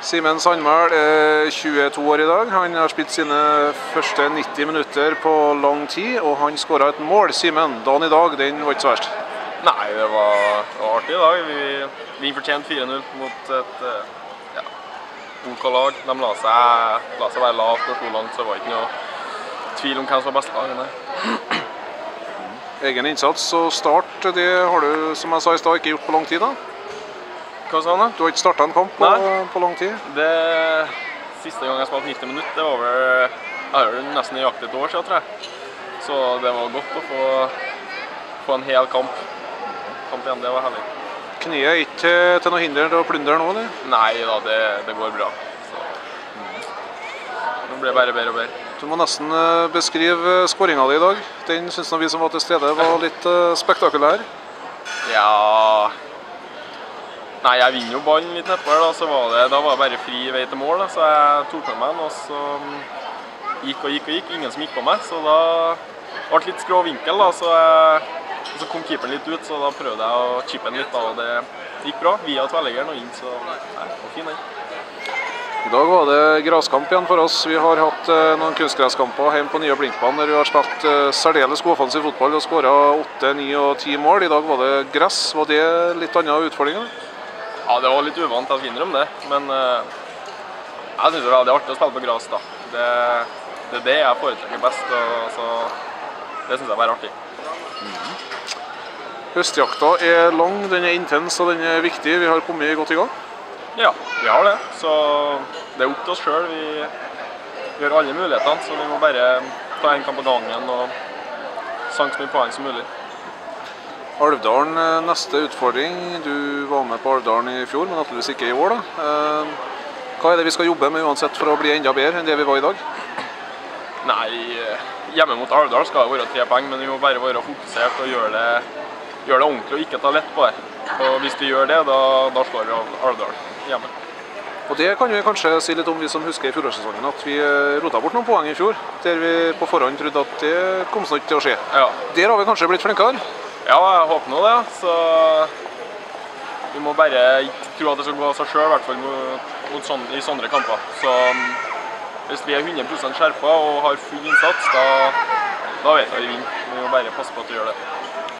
Simen Sandmæl er 22 år i dag. Han har spilt sine første 90 minutter på lang tid, og han skåra et mål. Simen, dagen i dag den var ikke så verst? Nei, det var, det var artig i dag. Vi, vi fortjente 4-0 mot et eh, ja, OK lag. De la seg, la seg være lavt og slo langt, så det var ikke noe tvil om hvem som var best lag. nei. Egen innsats og start, det har du som jeg sa i stad, ikke gjort på lang tid. da. Hva sa han da? Du har ikke starta en kamp på, på lang tid. Det siste gang jeg spilte 90 minutter, det var vel jeg har vel nesten nøyaktig et år siden, tror jeg. Så det var godt å få, få en hel kamp. Kamp igjen, det var herlig. Kneet er ikke til, noe hinder til å plundre nå, eller? Nei da, det, det går bra. Så. Nå blir det bare bedre og bedre. Du må nesten eh, beskrive skåringa di i dag. Den syns vi som var til stede var litt eh, spektakulær. Ja Nei, jeg vinner jo ballen litt nedpå her, da, så var det, da var det bare fri vei til mål. Da, så jeg tok med meg den, og så mm, gikk og gikk og gikk. Ingen som gikk på meg, så da ble det litt skrå vinkel. da, så, jeg, så kom keeperen litt ut, så da prøvde jeg å chippe den litt, da, og det gikk bra. Via tverrleggeren og inn, så nei, det var fin den. I dag var det gresskamp igjen for oss. Vi har hatt eh, noen kunstgresskamper hjemme på nye Blinkbanen der vi har spilt eh, særdeles god offensiv fotball og skåra åtte, ni og ti mål. I dag var det gress. Var det litt annen utfordring? eller? Ja, det var litt uvant, jeg finner om det, men eh, jeg syns det er veldig artig å spille på gress. da. Det, det er det jeg foretrekker best, og så det syns jeg er artig. Høstjakta er lang, den er intens og den er viktig. Vi har kommet godt i gang. Ja, vi har det. Så det er opp til oss sjøl. Vi, vi har alle mulighetene, så vi må bare ta en kamp på gangen og sanke så mye poeng som mulig. Alvdalen eh, neste utfordring. Du var med på Alvdalen i fjor, men naturligvis ikke i år. da. Eh, Hva er det vi skal jobbe med uansett for å bli enda bedre enn det vi var i dag? Nei, hjemme mot Alvdal skal det være tre poeng, men vi må bare være fokusert og gjøre det, gjøre det ordentlig og ikke ta lett på det. Og hvis vi gjør det, da, da slår vi Alvdal hjemme. Og Det kan vi kanskje si litt om, vi som husker i fjorårssesongen, at vi eh, rota bort noen poeng i fjor. Der vi på forhånd trodde at det kom snart til å skje. Ja. Der har vi kanskje blitt flinkere. Ja, jeg håper nå det. Så vi må bare ikke tro at det skal gå av seg sjøl, i hvert fall mot, sånn, i sånne kamper. Så um, hvis vi er 100% skjerpa og har full innsats, da, da vet jeg vi vinner. Vi må bare passe på at vi gjør det.